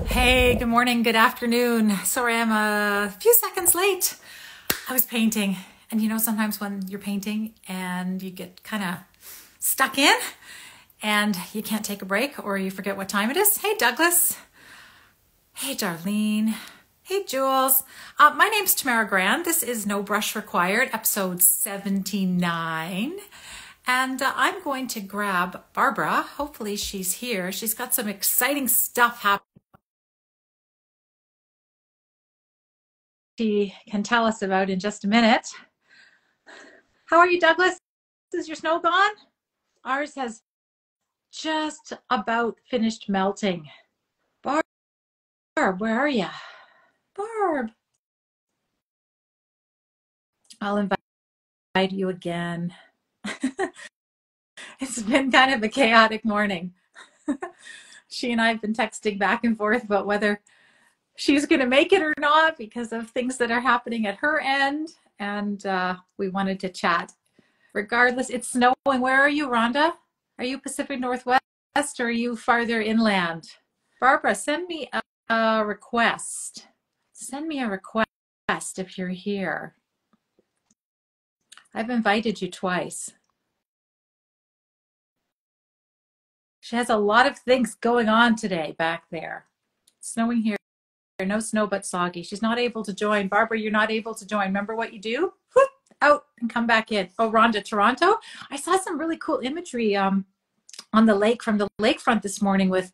Hey, good morning, good afternoon. Sorry, I'm a few seconds late. I was painting, and you know, sometimes when you're painting and you get kind of stuck in and you can't take a break or you forget what time it is. Hey, Douglas. Hey, Darlene. Hey, Jules. Uh, my name's Tamara Grand. This is No Brush Required, episode 79. And uh, I'm going to grab Barbara. Hopefully, she's here. She's got some exciting stuff happening. She can tell us about in just a minute. How are you, Douglas? Is your snow gone? Ours has just about finished melting. Barb, Barb where are you? Barb. I'll invite you again. it's been kind of a chaotic morning. she and I have been texting back and forth about whether she's going to make it or not because of things that are happening at her end. And uh, we wanted to chat. Regardless, it's snowing. Where are you, Rhonda? Are you Pacific Northwest or are you farther inland? Barbara, send me a, a request. Send me a request if you're here. I've invited you twice. She has a lot of things going on today back there. It's snowing here. No snow but soggy. She's not able to join. Barbara, you're not able to join. Remember what you do? Whoop, out and come back in. Oh, Rhonda, Toronto. I saw some really cool imagery um, on the lake from the lakefront this morning with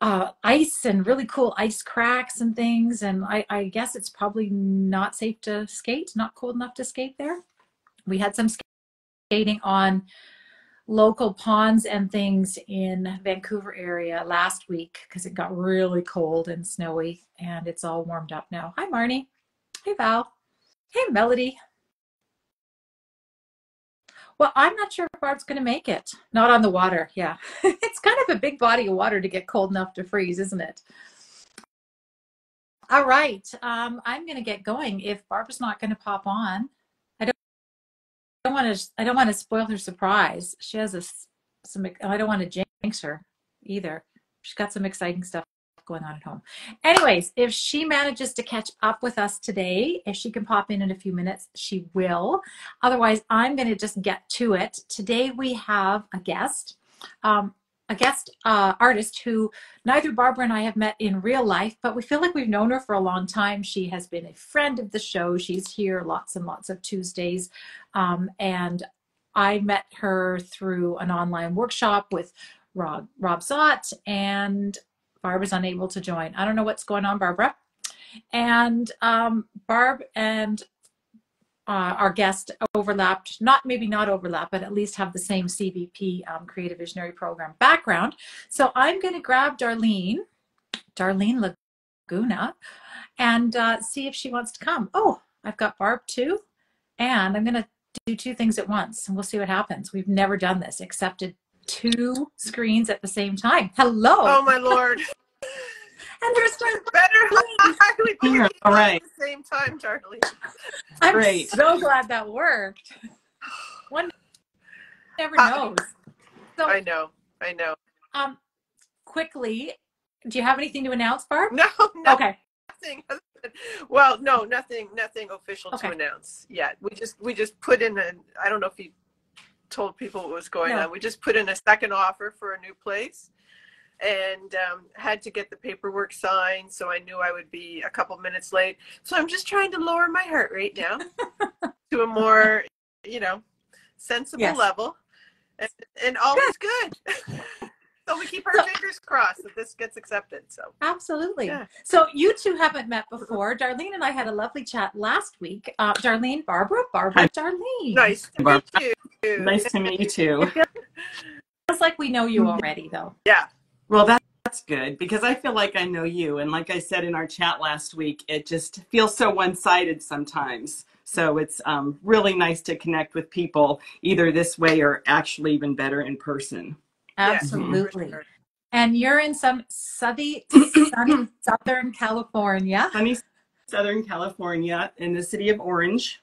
uh, ice and really cool ice cracks and things. And I, I guess it's probably not safe to skate, not cold enough to skate there. We had some skating on local ponds and things in Vancouver area last week because it got really cold and snowy and it's all warmed up now. Hi Marnie. Hey Val. Hey Melody. Well, I'm not sure if Barb's going to make it. Not on the water. Yeah. it's kind of a big body of water to get cold enough to freeze, isn't it? All right. Um, I'm going to get going. If Barb's not going to pop on, don't want to. I don't want to spoil her surprise. She has a some. I don't want to jinx her either. She's got some exciting stuff going on at home. Anyways, if she manages to catch up with us today, if she can pop in in a few minutes, she will. Otherwise, I'm going to just get to it. Today we have a guest. Um, a guest uh, artist who neither Barbara and I have met in real life, but we feel like we've known her for a long time. She has been a friend of the show. She's here lots and lots of Tuesdays. Um, and I met her through an online workshop with Rob, Rob Szot, and Barbara's unable to join. I don't know what's going on, Barbara. And um, Barb and uh, our guest overlapped, not maybe not overlap, but at least have the same CVP um, Creative Visionary Program background. So I'm going to grab Darlene, Darlene Laguna, and uh, see if she wants to come. Oh, I've got Barb too, and I'm going to do two things at once, and we'll see what happens. We've never done this, accepted two screens at the same time. Hello. Oh my lord. and there's better. I would Here, all right. At the same time, Charlie. I'm Great. so glad that worked. One never knows. So, I know. I know. um, quickly, do you have anything to announce, Barb? No, no Okay. nothing. Well, no, nothing. Nothing official Okay. to announce yet. We just we just put in a. I don't know if you told people what was going No. on. We just put in a second offer for a new place. And um, had to get the paperwork signed, so I knew I would be a couple minutes late. So I'm just trying to lower my heart rate now to a more, you know, sensible Yes. level, and, and all is good. so we keep our So- fingers crossed that this gets accepted. So Absolutely. Yeah. So you two haven't met before. Darlene and I had a lovely chat last week. Uh, Darlene, Barbara, Barbara, Hi. Darlene. nice to Barbara. meet you. Nice to meet you too. Feels like we know you already, though. Yeah. Well, that, that's good because I feel like I know you. And like I said in our chat last week, it just feels so one sided sometimes. So it's um, really nice to connect with people either this way or actually even better in person. Absolutely. For sure. And you're in some sunny, sunny Southern California. Sunny Southern California in the city of Orange,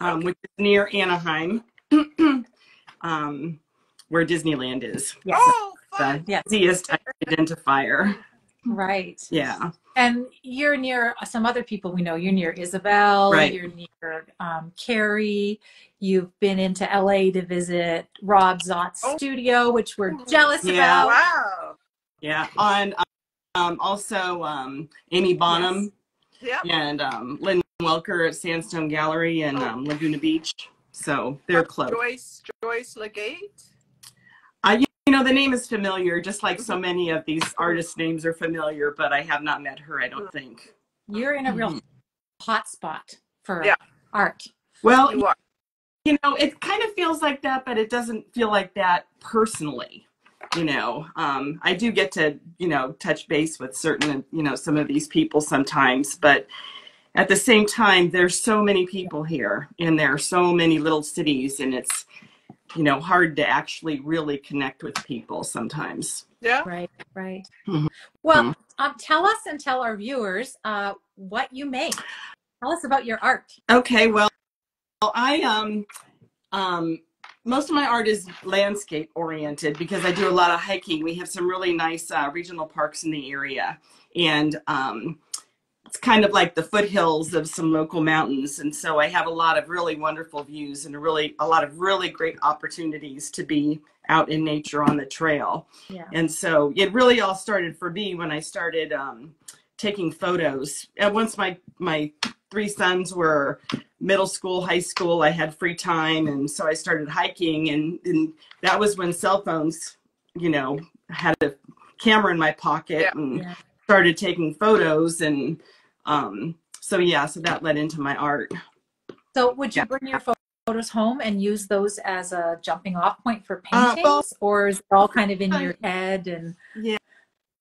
um, which is near Anaheim, um, where Disneyland is. Yes. Oh, The fun. Yes. easiest identifier. Right. Yeah. And you're near some other people we know. You're near Isabel. Right. You're near um, Carrie. You've been into LA to visit Rob Szot's Oh. studio, which we're jealous Yeah. about. Wow. Yeah. On um, also um, Amy Bonham Yeah. and um, Lynn Welker at Sandstone Gallery in Oh. um, Laguna Beach. So they're close. Joyce Joyce Legate. You know, the name is familiar, just like so many of these artists' names are familiar, but I have not met her, I don't think. You're in a real Mhm. hot spot for Yeah. art. Well, You are. you know, it kind of feels like that, but it doesn't feel like that personally. You know, um, I do get to, you know, touch base with certain, you know, some of these people sometimes, but at the same time, there's so many people here and there are so many little cities and it's, you know, hard to actually really connect with people sometimes. Yeah. Right, right. Mhm. Well, um, tell us and tell our viewers uh, what you make. Tell us about your art. Okay, well, I um um most of my art is landscape oriented because I do a lot of hiking. We have some really nice uh, regional parks in the area, and um, it's kind of like the foothills of some local mountains. And so I have a lot of really wonderful views and a really a lot of really great opportunities to be out in nature on the trail. Yeah. And so it really all started for me when I started um, taking photos. And once my my three sons were middle school, high school, I had free time, and so I started hiking. And, and that was when cell phones, you know, had a camera in my pocket Yeah. and Yeah. started taking photos. And um, so yeah, so that led into my art. So, would you Yeah. bring your photos home and use those as a jumping off point for Uh, paintings, well, or is it all kind of in your head? And Yeah,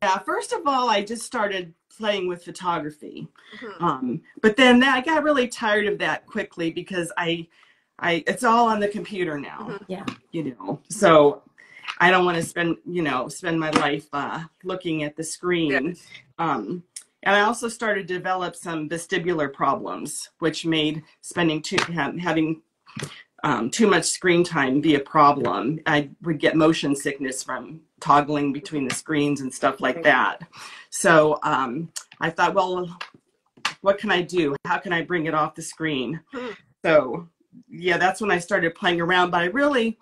yeah. first of all, I just started playing with photography. Mhm. Um, but then that, I got really tired of that quickly because I, I, it's all on the computer now. Mhm. Yeah. You know, so I don't want to spend, you know, spend my life uh, looking at the screen. Yeah. Um, and I also started to develop some vestibular problems, which made spending too ha- having um, too much screen time be a problem. I would get motion sickness from toggling between the screens and stuff like that. So um, I thought, well, what can I do? How can I bring it off the screen? Hmm. So yeah, that's when I started playing around. But I really,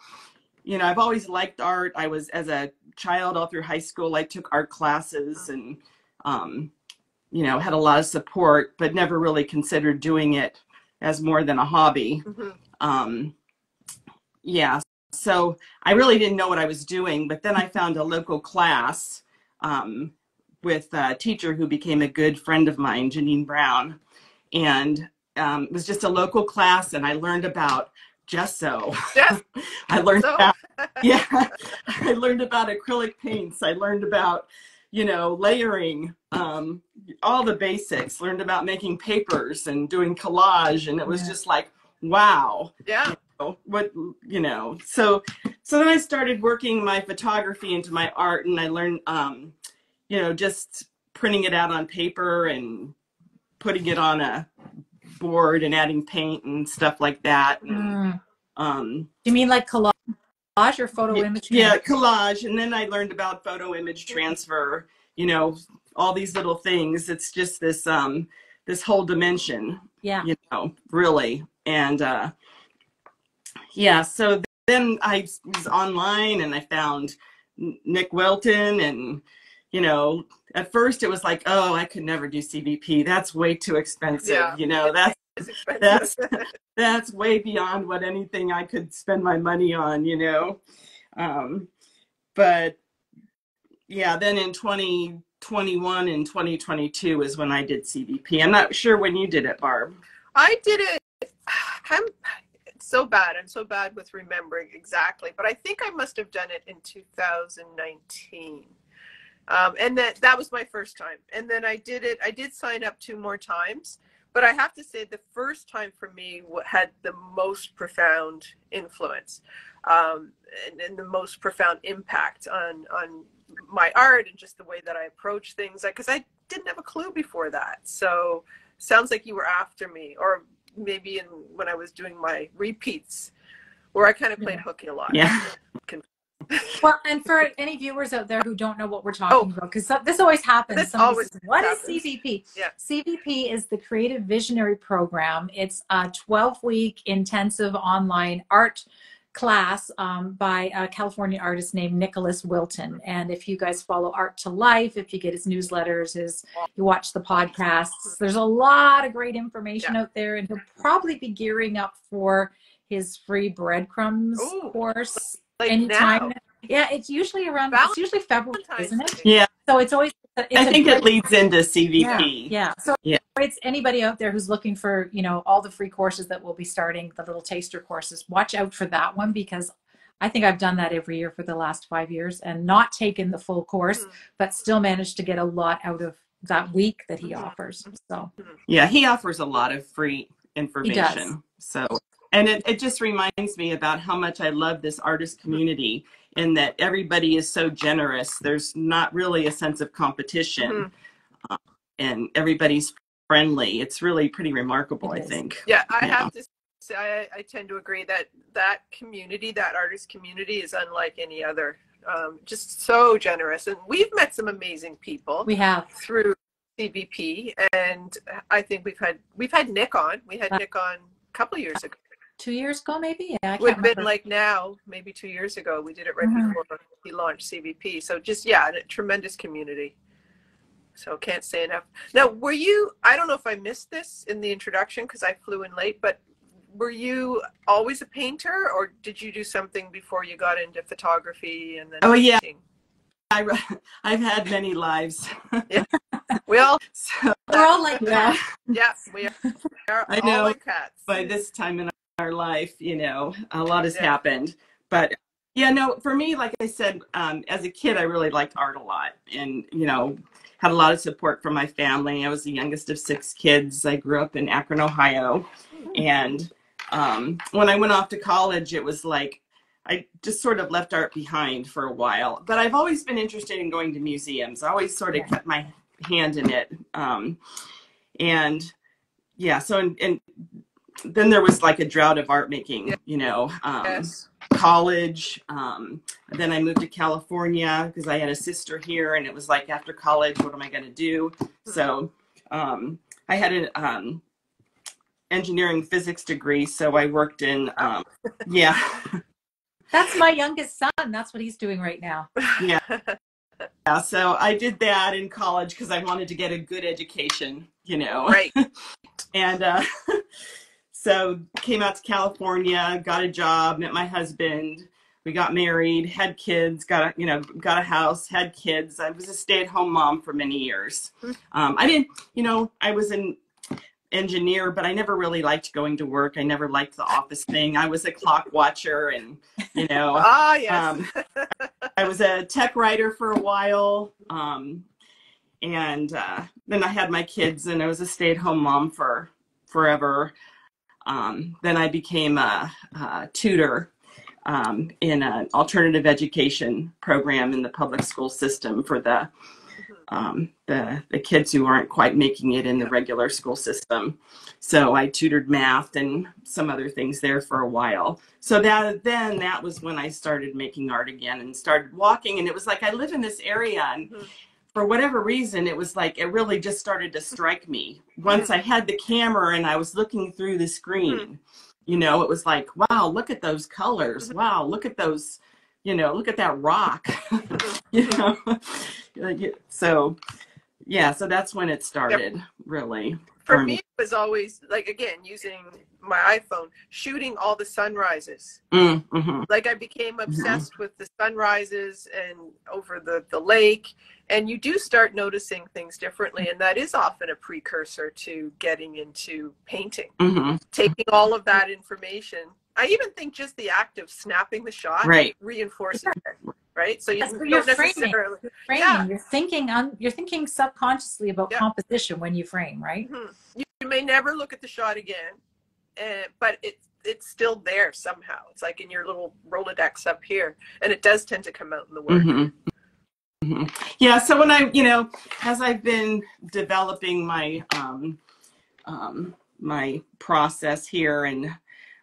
you know, I've always liked art. I was as a child all through high school. I took art classes and, um, you know, had a lot of support, but never really considered doing it as more than a hobby. Mhm. Um, yeah, so I really didn't know what I was doing, but then I found a local class um, with a teacher who became a good friend of mine, Janine Brown, and um, it was just a local class, and I learned about gesso. Yes. I learned So- about yeah, I learned about acrylic paints. I learned about you know layering, um, all the basics. Learned about making papers and doing collage, and it was Yeah. just like wow Yeah. know, what you know so so then i started working my photography into my art and i learned um you know just printing it out on paper and putting it on a board and adding paint and stuff like that and, Mm. um you mean like collage or photo yeah, image? yeah collage and then i learned about photo image transfer you know all these little things it's just this um this whole dimension Yeah. you know, really. And uh, yeah, so then I was online and I found Nick Wilton, and you know, at first it was like, oh, I could never do CVP. That's way too expensive. Yeah. You know, that's It's expensive. That's that's way beyond what anything I could spend my money on. You know, um, but yeah, then in 2021 and 2022 is when I did CVP. I'm not sure when you did it, Barb. I did it. I'm so bad. I'm so bad with remembering exactly, but I think I must have done it in 2019. Um, and that that was my first time. And then I did it. I did sign up two more times, but I have to say the first time for me had the most profound influence um, and, and the most profound impact on on my art and just the way that I approach things. Because I didn't have a clue before that. So sounds like you were after me or maybe in when i was doing my repeats where i kind of played hooky a lot Yeah. Well, and for any viewers out there who don't know what we're talking Oh. about, because this always happens. This always says, what is happens. CVP? Yeah. CVP is the Creative Visionary Program. It's a 12 week intensive online art class um, by a California artist named Nicholas Wilton. And if you guys follow Art2Life, if you get his newsletters, his you watch the podcasts, there's a lot of great information out there, and he'll probably be gearing up for his free breadcrumbs Ooh. course Like anytime. now. Yeah, it's usually around. Valentine's It's usually February, isn't it? Day. Yeah, So it's always. It's I a think it leads into CVP. yeah. So Yeah. it's anybody out there who's looking for you know all the free courses that we'll be starting, the little taster courses. Watch out for that one because I think I've done that every year for the last five years and not taken the full course, Mhm. but still managed to get a lot out of that week that he Mhm. offers. So Yeah, he offers a lot of free information. So, and it, it just reminds me about how much I love this artist community and that everybody is so generous. There's not really a sense of competition Mhm. uh, and everybody's friendly. It's really pretty remarkable, I think. Yeah, I Yeah. have to say, I, I tend to agree that that community, that artist community, is unlike any other. Um, just so generous, and we've met some amazing people we have through CVP. and I think we've had we've had Nick on. We had Uh, Nick on a couple years ago. Two years ago, maybe. Yeah, I Would can't have been remember. like now, maybe two years ago. We did it right Mhm. before he launched CVP. So just yeah, a tremendous community. So can't say enough. Now, were you? I don't know if I missed this in the introduction because I flew in late, but were you always a painter, or did you do something before you got into photography and then? Oh, yeah. painting? I, I've had many lives. We all, so, We're all like that. yeah, we are, we are I all know. like cats. by this time in our life, you know, a lot has Yeah. happened. But yeah, no, for me, like I said, um, as a kid, I really liked art a lot and, you know, had a lot of support from my family. I was the youngest of six kids. I grew up in Akron, Ohio. And um, when I went off to college, it was like I just sort of left art behind for a while. But I've always been interested in going to museums. I always sort of Yeah. kept my hand in it. Um, and yeah, so and, and then there was like a drought of art making, Yeah. you know, um, yes. college. Um, then I moved to California because I had a sister here, and it was like after college, what am I going to do? So um, I had an um, engineering physics degree, so I worked in um, yeah, That's my youngest son. That's what he's doing right now. yeah. yeah. So I did that in college because I wanted to get a good education, you know. right. and uh, so came out to california got a job met my husband. We got married had kids got a you know got a house had kids. I was a stay-at-home mom for many years. Um, i didn't you know i was an engineer but i never really liked going to work. I never liked the office thing. I was a clock watcher and you know Ah, yes. um, I was a tech writer for a while, um, and uh, then I had my kids, and I was a stay-at-home mom for forever. Um, then I became a, a tutor um, in an alternative education program in the public school system for the um, the the kids who aren't quite making it in the regular school system. So I tutored math and some other things there for a while. So that then that was when I started making art again and started walking. And it was like I live in this area, and Mhm. For whatever reason, it was like it really just started to strike me once I had the camera and I was looking through the screen. Hmm. You know, it was like, wow, look at those colors. Mm-hmm. Wow, look at those. You know, look at that rock. Mm-hmm. you mm-hmm. know, so yeah, so that's when it started, really. For for me, it was always like again using my iPhone, shooting all the sunrises. Mm, mhm. Like I became obsessed with the sunrises and over the the lake, and you do start noticing things differently, and that is often a precursor to getting into painting. Mhm. Taking all of that information, I even think just the act of snapping the shot Right. reinforces it. Right, so you Yes, but don't you're framing. necessarily. Framing. Yeah. You're thinking on. You're thinking subconsciously about Yeah. composition when you frame, right? Mhm. You, you may never look at the shot again, uh, but it, it's still there somehow. It's like in your little Rolodex up here, and it does tend to come out in the work. Mhm. Mhm. Yeah, so when I, you know, as I've been developing my um, um, my process here and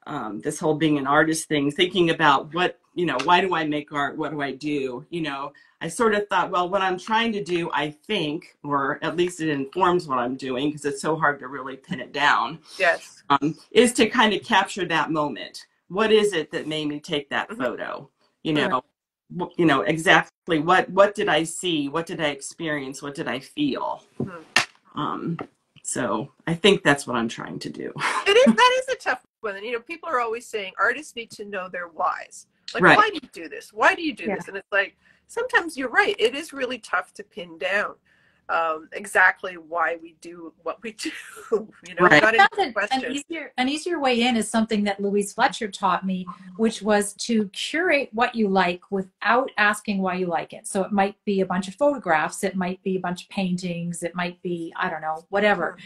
um, this whole being an artist thing, thinking about what you know, why do I make art? What do I do? You know, I sort of thought, well, what I'm trying to do, I think, or at least it informs what I'm doing because it's so hard to really pin it down, Yes. um, is to kind of capture that moment. What is it that made me take that Mhm. photo? You know, wh- you know exactly what what did I see? What did I experience? What did I feel? Mhm. Um, so I think that's what I'm trying to do. It is that is a tough one. And you know, people are always saying artists need to know their whys. Like, Right. why do you do this? Why do you do Yeah. this? And it's like sometimes you're right. It is really tough to pin down um, exactly why we do what we do. You know, Right. I found an, an easier an easier way in is something that Louise Fletcher taught me, which was to curate what you like without asking why you like it. So it might be a bunch of photographs, it might be a bunch of paintings, it might be I don't know, whatever.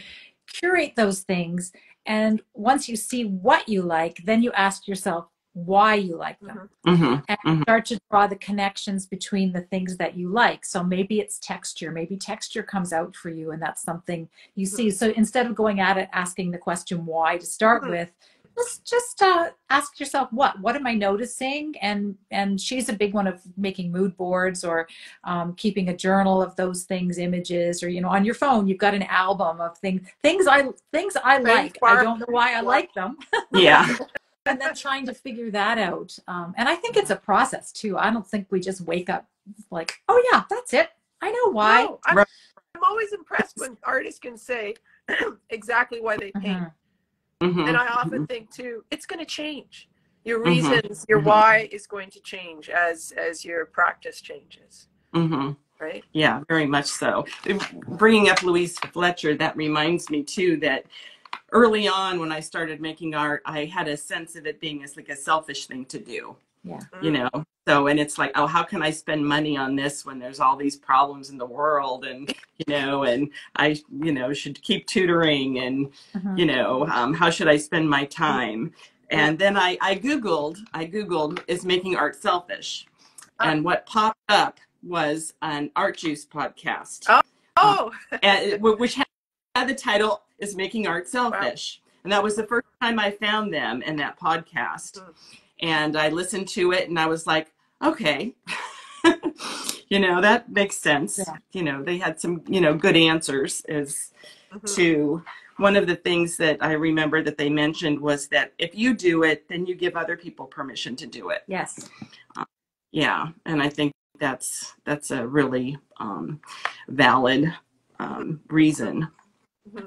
Curate those things, and once you see what you like, then you ask yourself why you like them Mhm. hmm and Mhm. start to draw the connections between the things that you like. So maybe it's texture, maybe texture comes out for you, and that's something you see. So instead of going at it asking the question why to start Mhm. with, just just uh, ask yourself what what am I noticing? And and she's a big one of making mood boards or um, keeping a journal of those things, images, or you know on your phone you've got an album of things things I things I like. I don't know why I like them Yeah. and then trying to figure that out. Um, and I think it's a process too. I don't think we just wake up like, oh yeah, that's it. I know why. No, I'm, Right. I'm always impressed when artists can say exactly why they paint. Mhm. Mhm. And I often think too, it's going to change. Your Mhm. reasons, your Mhm. why is going to change as as your practice changes, right? Yeah, very much so. Bringing up Louise Fletcher, that reminds me too that early on when I started making art, I had a sense of it being as like a selfish thing to do, Yeah. you know. So, and it's like, oh, how can I spend money on this when there's all these problems in the world, and you know, and I, you know, should keep tutoring, and Mhm. you know, um, how should I spend my time? And then I, I googled, I googled, is making art selfish? And what popped up was an Art Juice podcast, Oh, and, which had had the title "Is Making Art Selfish?" And that was the first time I found them in that podcast. Mm. And I listened to it, and I was like, okay. you know that makes sense Yeah. you know they had some you know good answers as Mhm. to one of the things that I remember that they mentioned was that if you do it, then you give other people permission to do it. Yes. Yeah, and I think that's that's a really um, valid um, reason.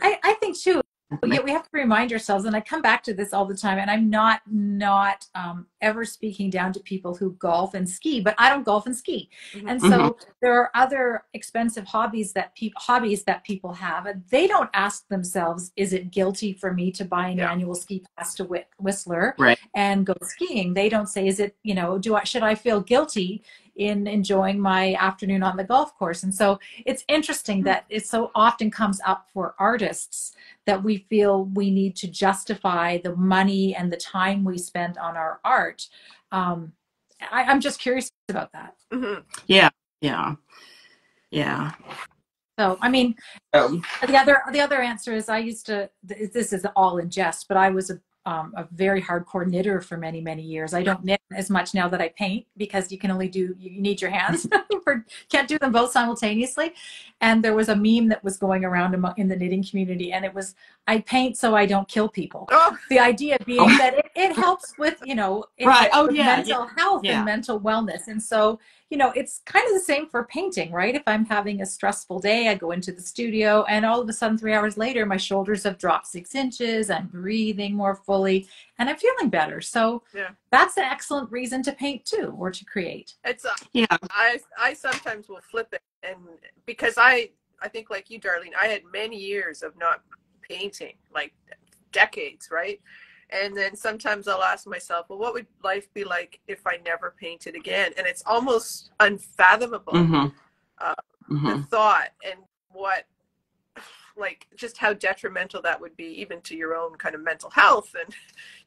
I, I think too. Yeah, we have to remind ourselves, and I come back to this all the time. And I'm not not um, ever speaking down to people who golf and ski, but I don't golf and ski, Mhm. and so there are other expensive hobbies that people hobbies that people have, and they don't ask themselves, "Is it guilty for me to buy an Yeah. annual ski pass to Whistler Right. and go skiing?" They don't say, "Is it you know do I should I feel guilty?" In enjoying my afternoon on the golf course and so it's interesting that it so often comes up for artists that we feel we need to justify the money and the time we spend on our art. Um, I, I'm just curious about that. Mhm. Yeah, yeah, yeah. So, I mean, Um, the other the other answer is I used to. This is all in jest, but I was a um, a very hardcore knitter for many many years. I don't knit as much now that I paint because you can only do you need your hands for can't do them both simultaneously. And there was a meme that was going around in the knitting community, and it was I paint so I don't kill people. Oh, the idea being Oh. that it, it helps with you know Right. Oh, yeah, mental health yeah. and mental wellness and so you know it's kind of the same for painting right if i'm having a stressful day i go into the studio and all of a sudden three hours later my shoulders have dropped six inches i'm breathing more fully and i'm feeling better so Yeah. that's an excellent reason to paint too or to create it's uh, yeah, I I sometimes will flip it, and because I I think like you, Darlene, I had many years of not painting, like decades, right? And then sometimes I'll ask myself, well, what would life be like if I never painted again? And it's almost unfathomable hmm Uh, hmm the thought and what like just how detrimental that would be even to your own kind of mental health and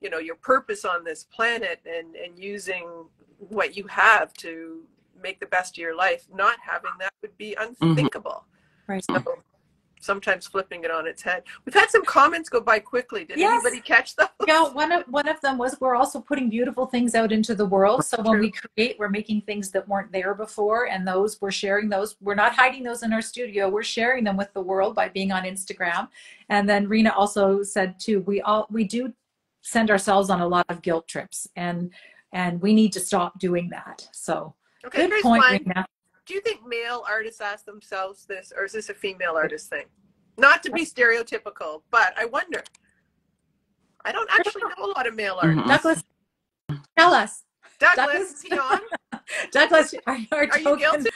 you know your purpose on this planet and and using what you have to make the best of your life. Not having that would be unthinkable. Right. So sometimes flipping it on its head. We've had some comments go by quickly. Did Yes. anybody catch those? Yeah, one of one of them was we're also putting beautiful things out into the world. So when we create, we're making things that weren't there before, and those we're sharing those. We're not hiding those in our studio. We're sharing them with the world by being on Instagram. And then Rena also said too, we all we do send ourselves on a lot of guilt trips, and and we need to stop doing that. So Okay, good point, one. Rena. Do you think male artists ask themselves this, or is this a female artist thing? Not to be stereotypical, but I wonder. I don't actually know a lot of male artists. Mhm. Douglas, tell us, Douglas, Douglas. is he on? Douglas, are, are, Are you guilty?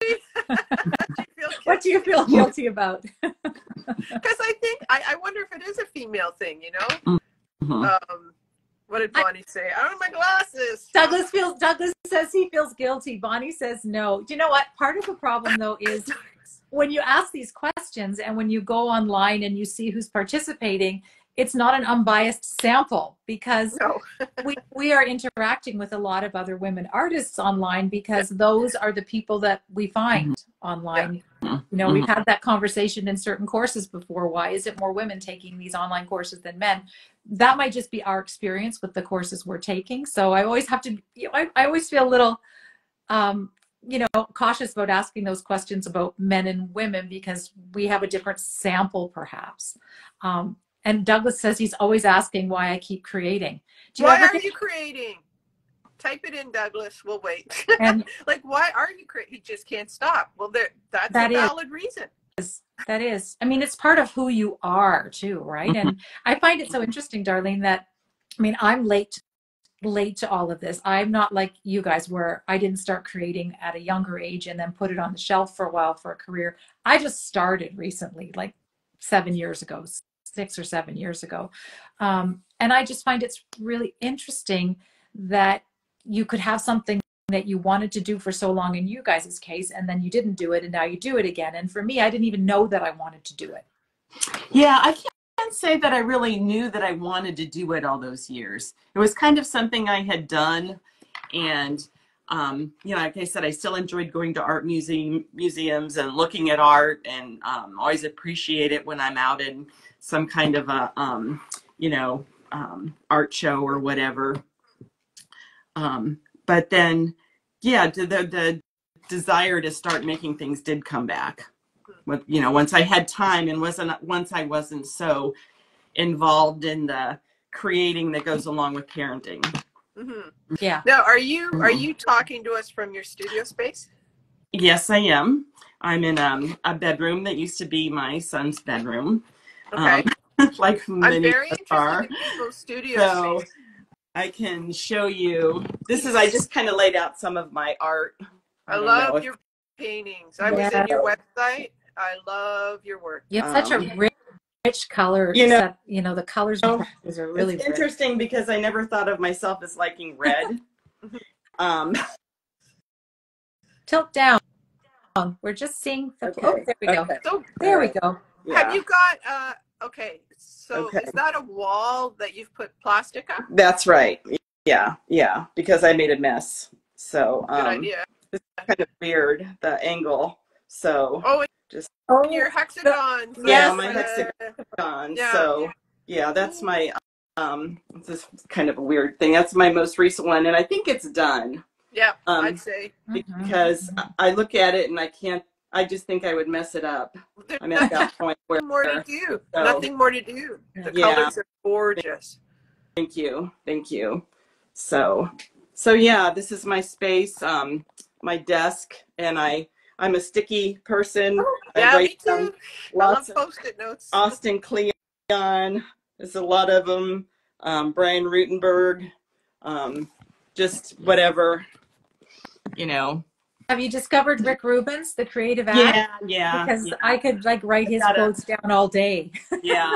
Do What do you feel guilty about? Because I think I, I wonder if it is a female thing. You know, Mhm. um, what did Bonnie say? I don't my glasses. Douglas feels Douglas says he feels guilty. Bonnie says no. Do you know what? Part of the problem though is when you ask these questions and when you go online and you see who's participating, it's not an unbiased sample because No. we, we are interacting with a lot of other women artists online because those are the people that we find online. Yeah. You know, we've had that conversation in certain courses before. Why is it more women taking these online courses than men? That might just be our experience with the courses we're taking. So I always have to, you know, I, I always feel a little, um, you know, cautious about asking those questions about men and women because we have a different sample, perhaps. Um, and Douglas says he's always asking why I keep creating. Do you Why are you creating? Type it in, Douglas. We'll wait. and like, why are you creating? He just can't stop. Well, there. That's That a is- valid reason. that is, I mean, it's part of who you are too, right? And mm-hmm. I find it so interesting, Darlene, that I mean, I'm late late to all of this. I'm not like you guys were. I didn't start creating at a younger age and then put it on the shelf for a while for a career. I just started recently, like seven years ago, six or seven years ago. Um, and I just find it's really interesting that you could have something that you wanted to do for so long in you guys' case, and then you didn't do it, and now you do it again. And for me, I didn't even know that I wanted to do it. Yeah, I can't say that I really knew that I wanted to do it all those years. It was kind of something I had done, and um, you know, like I said, I still enjoyed going to art museum museums and looking at art, and um, always appreciate it when I'm out in some kind of a um, you know um, art show or whatever. Um, but then, yeah, the, the the desire to start making things did come back with you know once i had time and wasn't once i wasn't so involved in the creating that goes along with parenting hmm Yeah. Now, are you are Mhm. you talking to us from your studio space? yes i am i'm in um, a bedroom that used to be my son's bedroom Okay. um, like I'm many very of are in studio so space. i can show you this is i just kind of laid out some of my art I don't love if- your paintings. I was in your website. I love your work. You have such Um, a rich, rich color. you know- set. you know the colors Oh, these are really it's rich. interesting because i never thought of myself as liking red um Tilt down. We're just seeing the. Oh, there we go. okay. So, There we go. Yeah. have you got? uh Okay, so Okay. is that a wall that you've put plastic on? That's right. Yeah, yeah, because I made a mess. So Good um, idea. it's kind of weird the angle. So Oh, and just Oh, your hexagons. Yeah, my hexagon. Yeah. So yeah, that's my um. This is kind of a weird thing. That's my most recent one, and I think it's done Yeah, Um, I'd say. mhm. because I look at it and I can't. I just think I would mess it up. I'm at that point where. nothing more to do. So- Nothing more to do. The Yeah. colors are gorgeous. Thank you, thank you. So, so yeah, this is my space, um, my desk, and I. I'm a sticky person. I Yeah, me too. I love lots post-it notes. Austin Kleon. There's a lot of them. Um, Brian Rutenberg. Um, just whatever, you know. Have you discovered Rick Rubin's, the creative act? Yeah, yeah, Because yeah, I could like write his quotes down all day. yeah.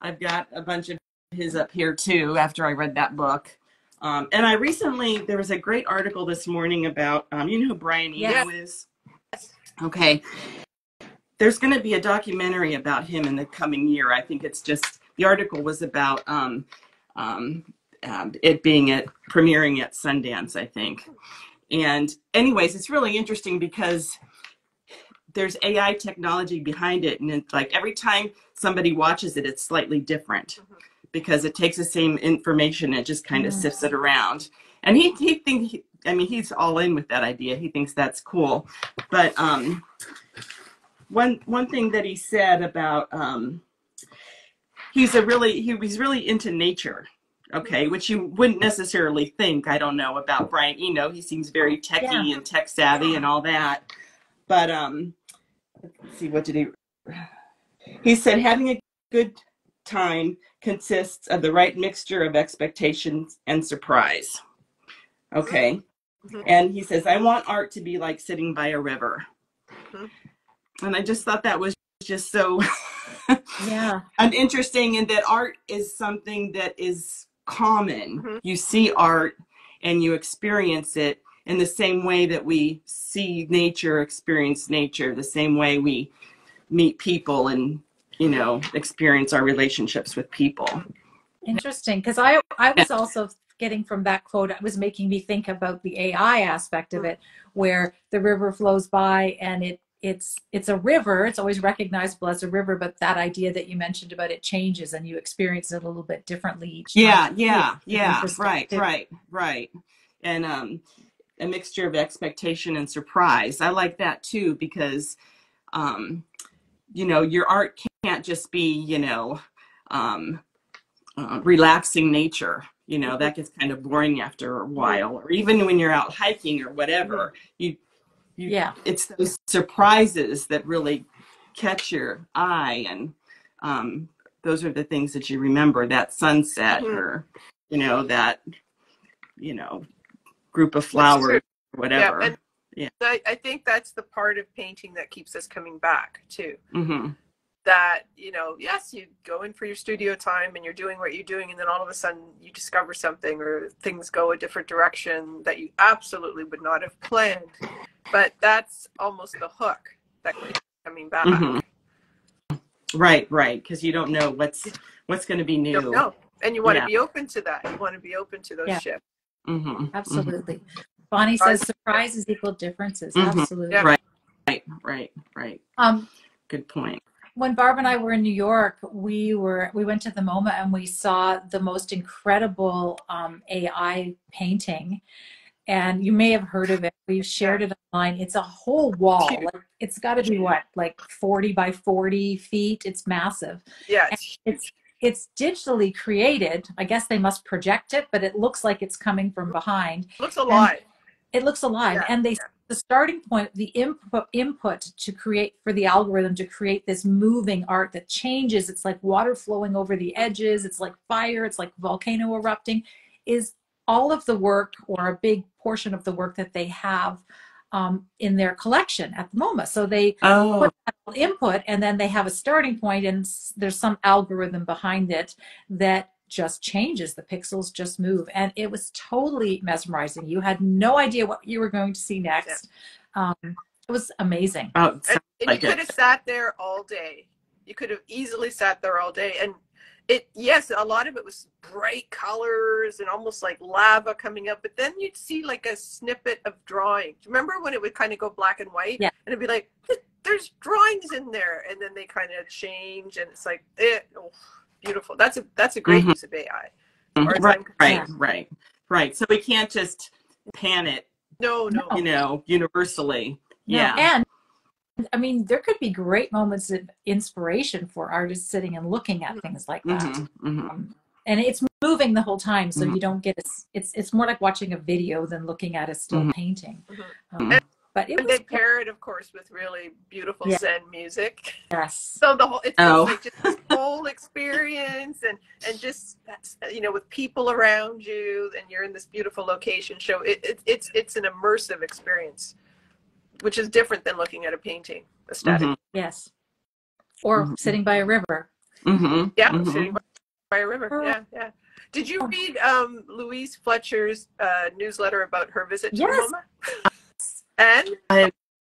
I've got a bunch of his up here too. After I read that book, um, and I recently there was a great article this morning about um, you know who Brian Eno Yes. is. Okay, there's going to be a documentary about him in the coming year. I think it's just the article was about um, um, um, it being at premiering at Sundance, I think. And anyways, it's really interesting because there's AI technology behind it, and it's like every time somebody watches it, it's slightly different Mhm. because it takes the same information and just kind of Mm. sifts it around. And he he think he, I mean he's all in with that idea. He thinks that's cool. But um, one one thing that he said about um, he's a really he, he's really into nature. Okay, which you wouldn't necessarily think. I don't know about Brian Eno. He seems very techy and tech savvy and all that. But um, let's see, what did he? He said having a good time consists of the right mixture of expectations and surprise. Okay. Mhm. And he says, I want art to be like sitting by a river. Mhm. And I just thought that was just so Yeah. and interesting in that art is something that is common. Mhm. You see art and you experience it in the same way that we see nature, experience nature, the same way we meet people and, you know, experience our relationships with people. Interesting, because I I was also getting from that quote. It was making me think about the AI aspect of it, where the river flows by and it it's it's a river. It's always recognizable as a river, but that idea that you mentioned about it changes and you experience it a little bit differently each time. Yeah, yeah, It's yeah. Right, right, right. And um, a mixture of expectation and surprise. I like that too because, um, you know, your art can't just be, you know, um, uh, relaxing nature. You know, that gets kind of boring after a while. Or even when you're out hiking or whatever, you, you, Yeah. it's those surprises that really catch your eye and um, those are the things that you remember that sunset Mhm. or you know that you know group of flowers or whatever and Yeah. I, I think that's the part of painting that keeps us coming back too. hmm That you know, yes, you go in for your studio time and you're doing what you're doing, and then all of a sudden you discover something or things go a different direction that you absolutely would not have planned. But that's almost the hook that keeps coming back. hmm right right because you don't know what's what's going to be new don't. And you want Yeah. to be open to that. You want to be open to those Yeah. shifts. hmm Absolutely. Bonnie says surprises equal differences. Mhm. Absolutely. Yeah. Right. right right right Um, good point when Barb and I were in New York, we were we went to the MoMA and we saw the most incredible um, AI painting. And you may have heard of it. We've shared it online. It's a whole wall. Like it's got to be what, like forty by forty feet. It's massive. Yeah. It's, It's it's digitally created. I guess they must project it, but it looks like it's coming from behind. looks alive. It looks alive, Yeah, and they yeah. the starting point, the input input to create for the algorithm to create this moving art that changes. It's like water flowing over the edges. It's like fire. It's like volcano erupting. Is all of the work or a big portion of the work that they have um, in their collection at the moment. So they oh put that input and then they have a starting point and there's some algorithm behind it that just changes the pixels just move and it was totally mesmerizing you had no idea what you were going to see next um, it was amazing oh And, and like you could have sat there all day. You could have easily sat there all day. And it, yes, a lot of it was bright colors and almost like lava coming up. But then you'd see like a snippet of drawing. Remember when it would kind of go black and white? Yeah. And it'd be like, there's drawings in there. And then they kind of change. And it's like, it, oh, beautiful. That's a, that's a great Mhm. use of AI. Right right right right so we can't just pan it No, no. No. you know universally No, yeah and i mean there could be great moments of inspiration for artists sitting and looking at things like that Mhm, mhm. um, and it's moving the whole time so Mhm. you don't get a, s- it's it's more like watching a video than looking at a still painting um, but it And was they pair it, of course, with really beautiful Yeah. Zen music. yes so the whole it's, Oh. like just this whole experience and and just that's you know with people around you and you're in this beautiful location show it, it it's it's an immersive experience which is different than looking at a painting a static Mhm, yes or Mhm. sitting by a river Mm-hmm. yeah mhm. sitting by, by a river Oh. yeah yeah did you read um louise fletcher's uh, newsletter about her visit to Yes. MoMA? and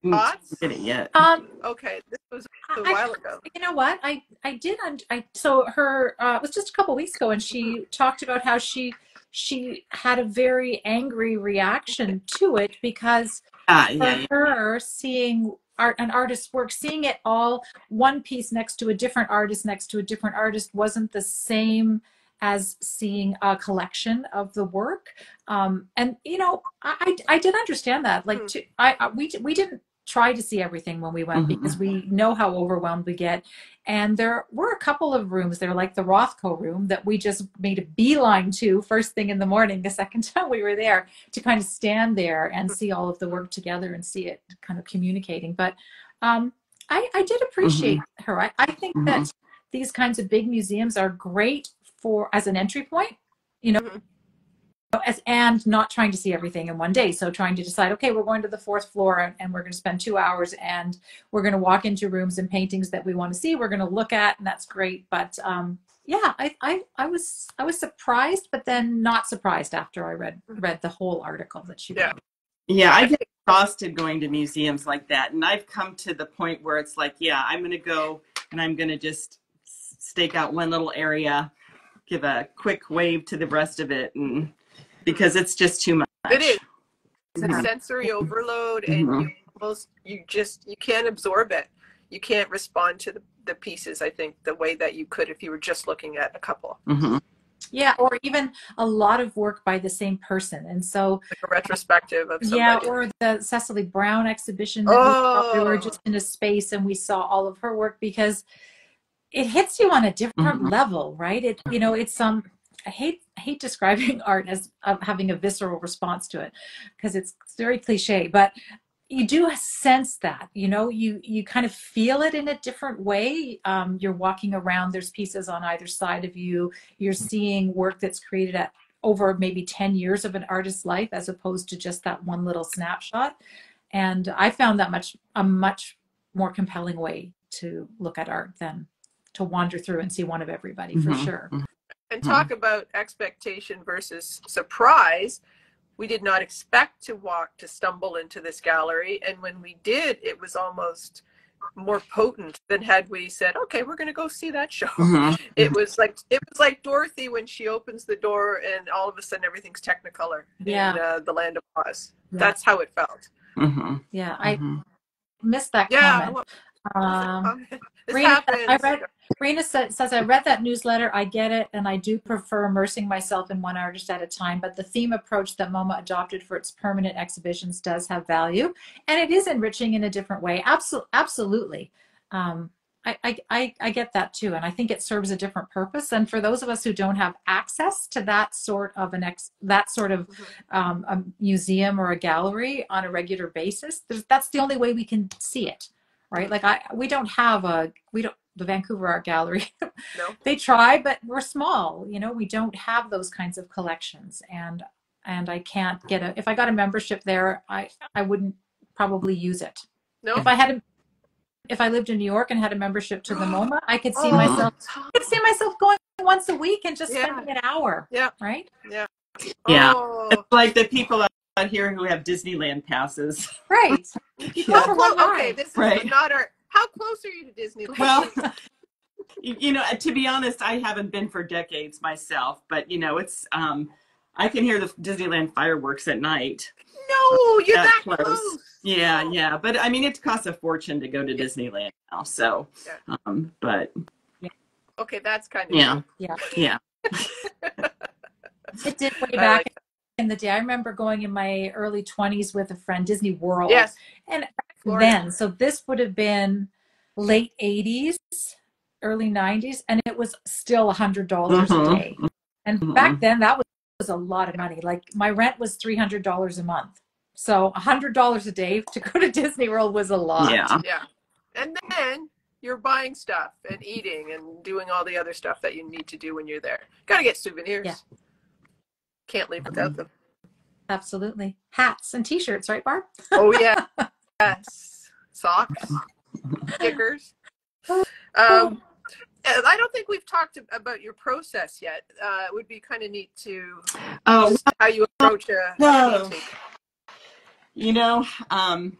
Mm, Thoughts? Get it yet? um okay this was a while ago you know what i i did un- i so her uh it was just a couple weeks ago and she talked about how she she had a very angry reaction to it because Ah, yeah, for yeah. her seeing art an artist's work seeing it all one piece next to a different artist next to a different artist wasn't the same as seeing a collection of the work um, and you know I, I did understand that like Hmm. to, I, I we we didn't try to see everything when we went Mhm. because we know how overwhelmed we get and there were a couple of rooms there like the rothko room that we just made a beeline to first thing in the morning the second time we were there to kind of stand there and see all of the work together and see it kind of communicating but um, I, I did appreciate her I, I think Mhm. that these kinds of big museums are great for as an entry point you know Mhm. as and not trying to see everything in one day so trying to decide okay we're going to the fourth floor and, and we're going to spend two hours and we're going to walk into rooms and paintings that we want to see we're going to look at and that's great but um yeah I, I i was i was surprised but then not surprised after i read read the whole article that she Yeah. wrote Yeah, I get exhausted going to museums like that. And I've come to the point where it's like, yeah, I'm going to go and I'm going to just stake out one little area, give a quick wave to the rest of it. And because it's just too much. It is. It's a Mhm. sensory overload, and Mhm. you almost you just you can't absorb it. You can't respond to the, the pieces. I think the way that you could if you were just looking at a couple, Mhm. yeah or even a lot of work by the same person and so like a retrospective of yeah or the cecily brown exhibition that we, saw, we were Oh. just in a space and we saw all of her work because it hits you on a different Mhm. level right? It you know it's um i hate I hate describing art as uh, having a visceral response to it because it's, it's very cliche but you do sense that you know you you kind of feel it in a different way. Um, you're walking around there's pieces on either side of you. You're seeing work that's created at over maybe 10 years of an artist's life as opposed to just that one little snapshot. And i found that much a much more compelling way to look at art than to wander through and see one of everybody for Mhm. sure And talk about expectation versus surprise. We did not expect to walk to stumble into this gallery, and when we did, it was almost more potent than had we said, "Okay, we're going to go see that show." Mhm. It was like it was like Dorothy when she opens the door, and all of a sudden everything's Technicolor Yeah. in uh, the Land of Oz. Yeah. That's how it felt. Mhm. yeah i missed that Yeah. comment well, um, this Rena, happens. I read, Rena sa- says, I read that newsletter. I get it. And I do prefer immersing myself in one artist at a time. But the theme approach that MoMA adopted for its permanent exhibitions does have value. And it is enriching in a different way. Absol- absolutely. Um, I, I, I, I get that too. And I think it serves a different purpose. And for those of us who don't have access to that sort of an ex, that sort of Mhm. um, a museum or a gallery on a regular basis, that's the only way we can see it right? Mm-hmm. Like I, we don't have a, we don't, the Vancouver Art Gallery, No. they try, but we're small, you know, we don't have those kinds of collections. And, and I can't get a, if I got a membership there, I, I wouldn't probably use it. No. If I had a, if I lived in New York and had a membership to the MoMA, I could oh. see Oh, myself, I could see myself going once a week and just Yeah. spending an hour. Yeah. Right. Yeah. Oh. It's like the people out here who have Disneyland passes. Right. Yeah. Go for How one clo- okay, ride. this is Right. not our. How close are you to Disneyland? Well, you you know, to be honest, I haven't been for decades myself, but you know, it's um, I can hear the Disneyland fireworks at night. no, you're that that close. close. Yeah, yeah, but I mean, it costs a fortune to go to Disneyland now. So, Yeah. um, but Okay, that's kind of yeah, Yeah. yeah, It did way back like in the day. I remember going in my early 20s with a friend, Disney World. Yes. And Florida. then, so this would have been late 80s, early 90s, and it was still $100 a Mhm. day. And Mhm. back then, that was, was a lot of money. Like my rent was $300 a month. So $100 a day to go to Disney World was a lot. yeah. Yeah. And then you're buying stuff and eating and doing all the other stuff that you need to do when you're there. Got to get souvenirs. Yeah. Can't leave without them. Absolutely. Hats and t shirts, right, Barb? Oh yeah. yes. Socks, stickers. Um, I don't think we've talked about your process yet. Uh, it would be kind of neat to Oh, how you approach a No. painting. You know, um,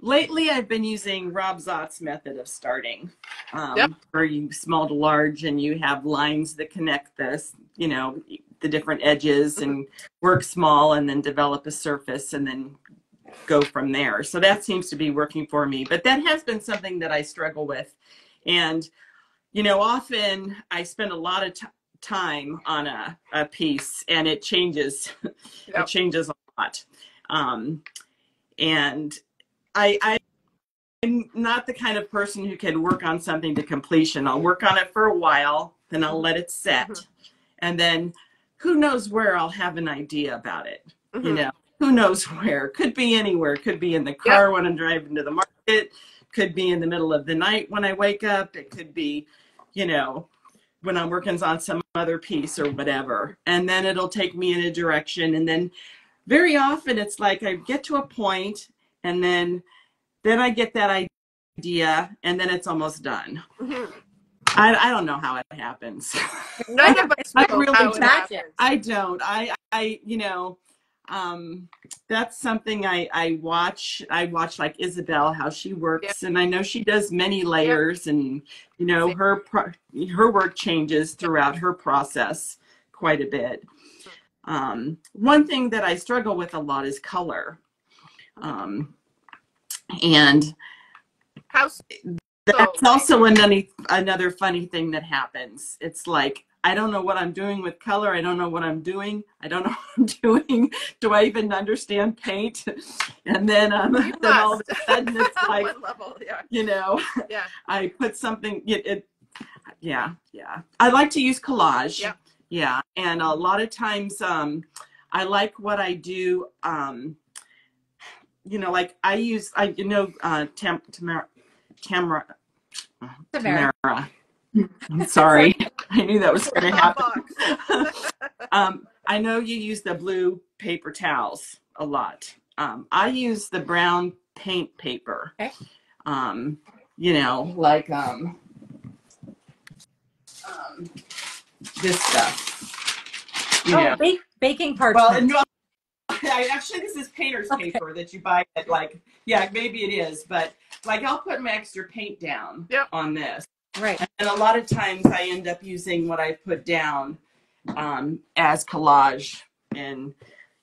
lately I've been using Rob Szot's method of starting, um, Yep. where you small to large and you have lines that connect this, you know, the different edges and work small and then develop a surface and then go from there. So that seems to be working for me. But that has been something that I struggle with. And, you know, often I spend a lot of time on a, a piece and it changes. Yep. it changes a lot. Um, and I, I, I'm not the kind of person who can work on something to completion. I'll work on it for a while, then I'll let it set. Mhm. And then who knows where I'll have an idea about it you Mhm. know? Who knows where? Could be anywhere. Could be in the car when i'm driving to the market. Could be in the middle of the night when i wake up. It could be you know when i'm working on some other piece or whatever. And then it'll take me in a direction. And then very often it's like i get to a point and then then i get that idea and then it's almost done. Mhm. I, I don't know how it happens None of us I really how happens. I don't. I, I, you know, um, that's something I, I watch. I watch like Isabel, how she works, and I know she does many layers, and you know, her pro- her work changes throughout her process quite a bit. Um, one thing that I struggle with a lot is color, um, and House. That's also another another funny thing that happens. It's like I don't know what I'm doing with color. I don't know what I'm doing. I don't know what I'm doing. Do I even understand paint? And then um, then all of a sudden it's like level, yeah, you know yeah. I put something. It, it yeah yeah. I like to use collage. Yeah. Yeah, and a lot of times um, I like what I do. Um, you know, like I use I you know uh, Tam Tamara Tamara Tamara. Tamara. I'm sorry. I knew that was going to happen. um, I know you use the blue paper towels a lot. Um, I use the brown paint paper. Okay. Um, you know, like um, um, this stuff. You Oh, know. bake, baking parchment. well, I, actually, this is painter's Okay. paper that you buy at like, yeah, maybe it is, but like I'll put my extra paint down Yep. on this. right. And a lot of times I end up using what I put down um, as collage. And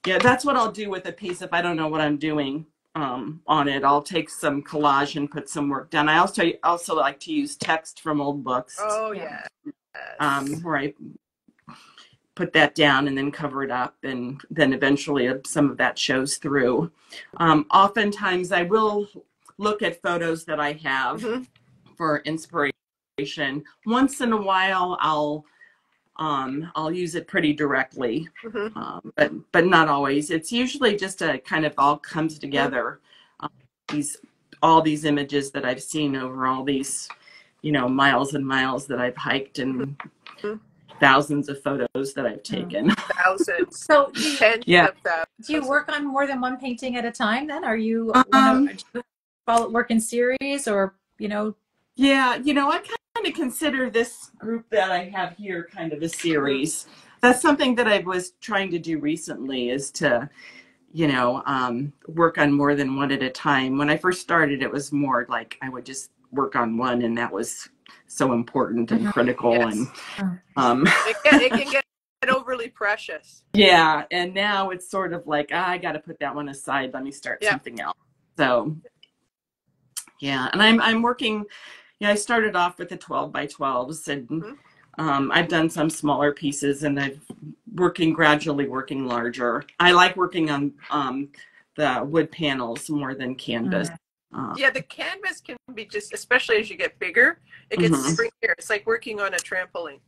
yeah, that's what I'll do with a piece if I don't know what I'm doing um, on it. I'll take some collage and put some work down. I also also like to use text from old books Oh Yeah. yeah. um, where I put that down and then cover it up, and then eventually uh, some of that shows through. Um, oftentimes, I will look at photos that I have Mhm. for inspiration. Once in a while, I'll um, I'll use it pretty directly, Mhm. um, but but not always. It's usually just a kind of all comes together. Um, these all these images that I've seen over all these, you know, miles and miles that I've hiked and Mhm. Thousands of photos that I've taken. Thousands. So you, Tens Yeah. of thousands. do you work on more than one painting at a time then? Are you, Um, do you follow, work in series or, you know, Yeah, you know, I kind of consider this group that I have here kind of a series. That's something that I was trying to do recently is to, you know, um, work on more than one at a time. When I first started, it was more like I would just work on one, and that was so important and Mhm. critical. Yes. And um, It can, it can get overly precious. yeah, and now it's sort of like ah, I got to put that one aside. Let me start Yeah. something else. So yeah, and I'm I'm working. Yeah, I started off with the 12 by 12s, and Mhm. um, I've done some smaller pieces, and I've working gradually working larger. I like working on um, the wood panels more than canvas. Uh, Yeah, the canvas can be just, especially as you get bigger, it gets Mhm. springier. It's like working on a trampoline.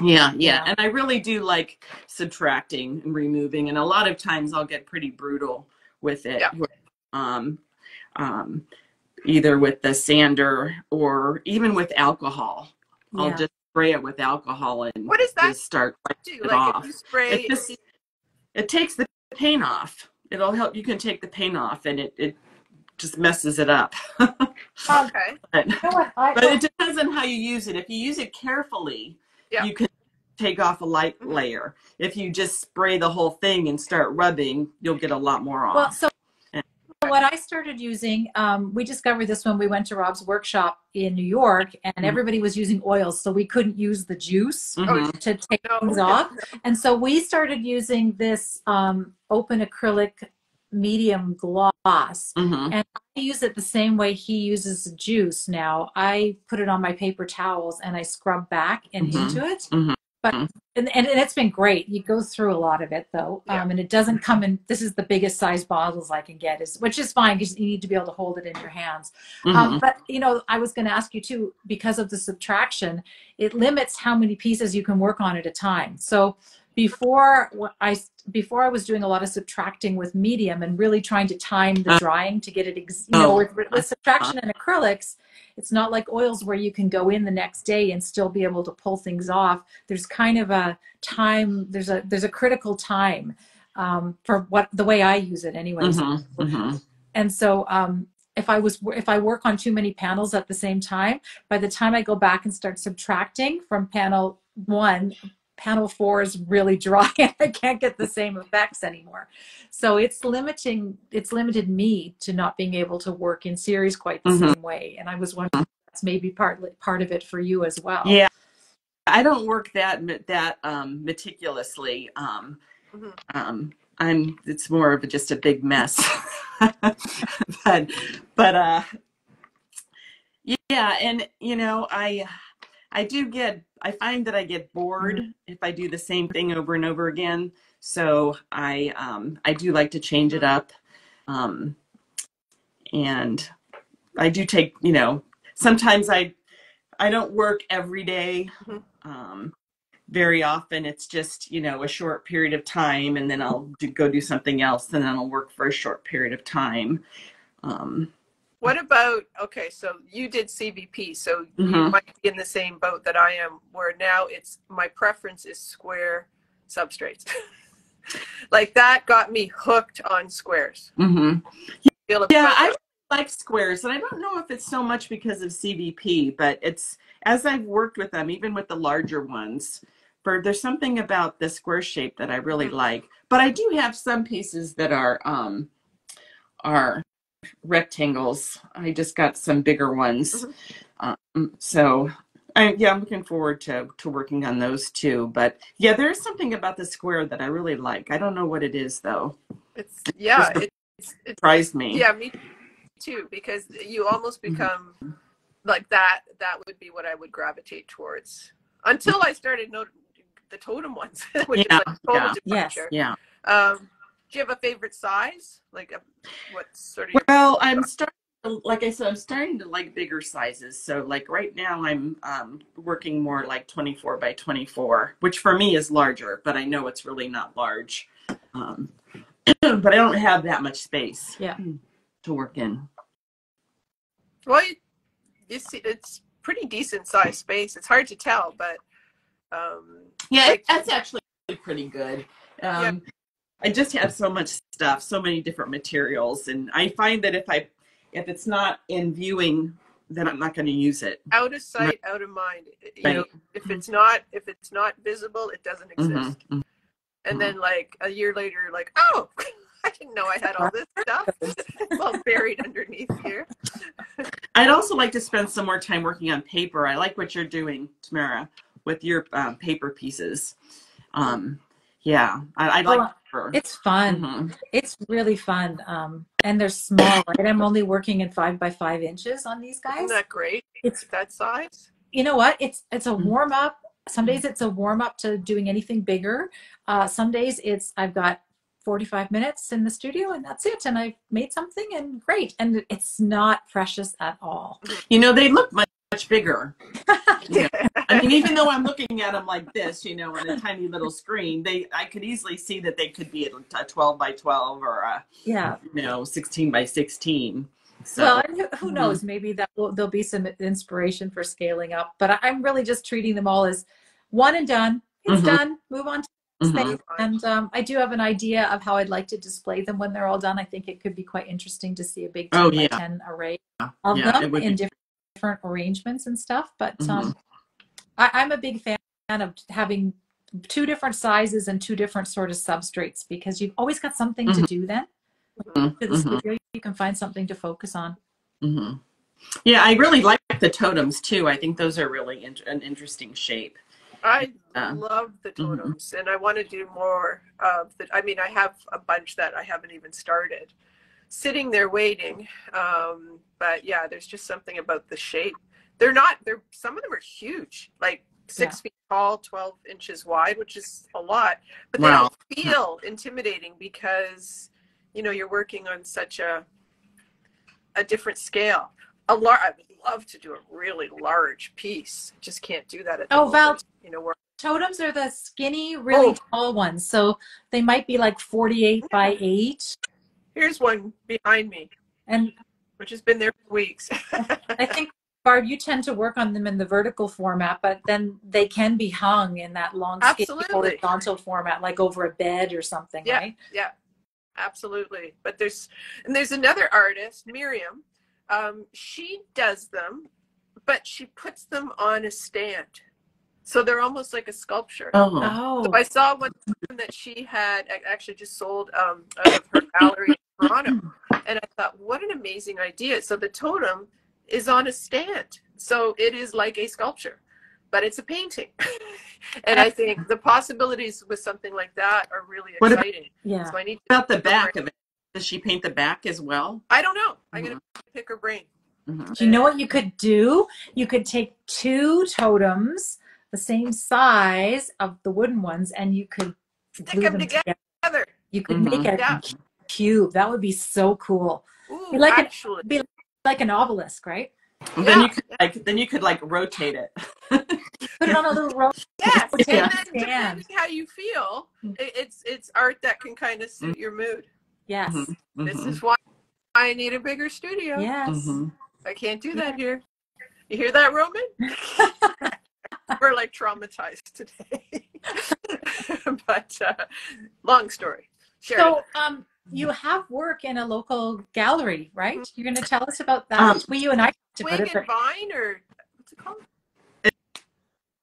Yeah, yeah, Yeah. and I really do like subtracting and removing, and a lot of times I'll get pretty brutal with it. Yeah. Um, um, either with the sander or even with alcohol. I'll just spray it with alcohol and What does that just start do? it Like off. if you spray, It just it takes the paint off. It'll help. You can take the paint off, and it it just messes it up. okay. but, you know what? I, but it depends on how you use it. If you use it carefully, Yeah. you can take off a light Mhm. layer. If you just spray the whole thing and start rubbing, you'll get a lot more off. Well, so Yeah. what I started using, um, we discovered this when we went to Rob's workshop in New York, and Mhm. everybody was using oils, so we couldn't use the juice Mhm. to take No. things off. And so we started using this um, open acrylic medium gloss. Mhm. And I use it the same way he uses juice now. I put it on my paper towels and I scrub back and Mhm. into it. Mhm. But and, and, and it's been great. You go through a lot of it though. Yeah. Um, and it doesn't come in this is the biggest size bottles I can get is which is fine because you need to be able to hold it in your hands. Um, but you know, I was going to ask you too, because of the subtraction, it limits how many pieces you can work on at a time. So before I before I was doing a lot of subtracting with medium and really trying to time the Uh, drying to get it, ex- you know, oh. with, with subtraction and acrylics, it's not like oils where you can go in the next day and still be able to pull things off. There's kind of a time. There's a there's a critical time um, for what the way I use it, anyways Mhm. Mhm. and so um, if i was if i work on too many panels at the same time by the time i go back and start subtracting from panel one panel four is really dry and i can't get the same effects anymore so it's limiting it's limited me to not being able to work in series quite the Mhm. same way and i was wondering if that's maybe part part of it for you as well Yeah. I don't work that that um, meticulously. Um, Mhm. um, I'm. It's more of a, just a big mess. but but uh, yeah, and you know, I I do get. I find that I get bored if I do the same thing over and over again. So I um, I do like to change it up, um, and I do take. You know, sometimes I I don't work every day. Mhm. Um, very often it's just you know a short period of time and then i'll do, go do something else and then i'll work for a short period of time um, What about okay? So you did CVP, so you Mhm. might be in the same boat that I am, where now it's my preference is square substrates. like that got me hooked on squares. mhm. Feel it- yeah i like squares and i don't know if it's so much because of cvp but it's as i've worked with them even with the larger ones for there's something about the square shape that i really Mhm. like but i do have some pieces that are um are rectangles i just got some bigger ones um, so I, yeah i'm looking forward to to working on those too but yeah there's something about the square that i really like i don't know what it is though it's yeah, Just- it's it's surprised me yeah, me too. Because you almost Mm-hmm. become like that. That would be what I would gravitate towards until I started not the totem ones, which Yeah, is like total yeah. Yes. yeah Um, do you have a favorite size? Like a, what sort of? Well, I'm starting, like I said, I'm starting to like bigger sizes. So, like right now, I'm um, working more like 24 by 24, which for me is larger, but I know it's really not large. Um, but I don't have that much space Yeah. to work in. Well, you, you see, it's pretty decent sized space. It's hard to tell, but um, Yeah, Like- that's actually pretty good. Um, Yeah. I just have so much stuff, so many different materials, and I find that if I if it's not in viewing, then I'm not going to use it. out of sight, out of mind. You Right. know, if it's not if it's not visible, it doesn't exist. Mhm, mhm. And then like a year later, like, oh, I didn't know I had all this stuff well buried underneath here. I'd also like to spend some more time working on paper. I like what you're doing, Tamara, with your um, paper pieces. Um, yeah, I, I like Well, it's fun Mhm. It's really fun. Um, and they're small, right? I'm only working in five by five inches on these guys. Isn't that great? It's That size? you know what? It's it's a Mhm. warm up. Some days it's a warm up to doing anything bigger. Uh, some days it's I've got 45 minutes in the studio and that's it. And I've made something and great. And it's not precious at all. You know, they look much, bigger. Yeah. I mean, even though I'm looking at them like this, you know, on a tiny little screen, they I could easily see that they could be a 12 by 12 or a Yeah. you know 16 by 16. So Well, and who- Mhm. knows? Maybe that will, there'll be some inspiration for scaling up. But I'm really just treating them all as one and done. It's Mhm. done. Move on to the next Mhm. And um, I do have an idea of how I'd like to display them when they're all done. I think it could be quite interesting to see a big 10 Oh, by yeah. 10 array of yeah, them in different, different arrangements and stuff. But Mhm. um, I, I'm a big fan of having two different sizes and two different sort of substrates because you've always got something to Mhm. do then. Mhm. To the Mhm. studio, you can find something to focus on. hmm Yeah, I really like the totems too. I think those are really in- an interesting shape. I Yeah. love the Mhm. totems, and I want to do more of the. I mean, I have a bunch that I haven't even started, sitting there waiting. Um, but yeah, there's just something about the shape. They're not. They're some of them are huge, like six feet tall, twelve inches wide, which is a lot. But they Wow. don't feel intimidating because you know you're working on such a a different scale. A lar- I would love to do a really large piece. Just can't do that at the Oh, Val- You know, we're Totems are the skinny, really Oh. tall ones. So they might be like 48 by 8. Here's one behind me, And which has been there for weeks. I think, Barb, you tend to work on them in the vertical format, but then they can be hung in that long, horizontal format, like over a bed or something, Yeah. right? yeah, absolutely. But there's and there's another artist, Miriam. Um, she does them, but she puts them on a stand, so they're almost like a sculpture. Oh, Oh, So I saw one that she had actually just sold um, out of her gallery in Toronto, and I thought, what an amazing idea! So the totem is on a stand, so it is like a sculpture, but it's a painting. and I think the possibilities with something like that are really What about- exciting. yeah. So I need. To, about the back of it. Does she paint the back as well? I don't know. I'm gonna pick her brain. Mhm. You know what you could do? You could take two totems, the same size of the wooden ones, and you could Stick glue them them together. together. You could Mhm. make a Yeah. cube. That would be so cool. Ooh, You like it- actually, Be like an obelisk, right? And then you could like then you could like rotate it. Put it on a little rope. yes. And Yeah. then depending how you feel, it's it's art that can kind of suit your mood. Yes. Mhm. This Mhm. is why I need a bigger studio. Yes. Mhm. I can't do that here. You hear that, Roman? We're like traumatized today. but uh, long story. Share So, um, you have work in a local gallery, right? You're going to tell us about that. Um, well, you and I talked about Twig it, and Vine, or what's it called?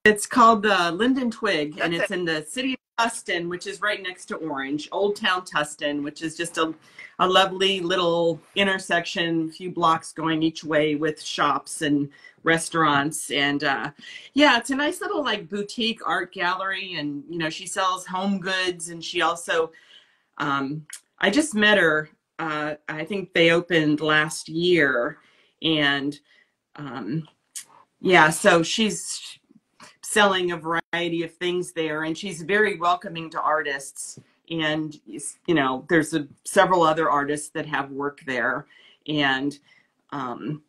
It's called the Linden Twig, and That's it's in the city of Tustin, which is right next to Orange, Old Town Tustin, which is just a, a lovely little intersection, a few blocks going each way with shops and restaurants. And uh, yeah, it's a nice little like boutique art gallery, and you know she sells home goods, and she also, um, I just met her. Uh, I think they opened last year, and um, yeah, so she's selling a variety of things there and she's very welcoming to artists. And you know there's a, several other artists that have work there. And um,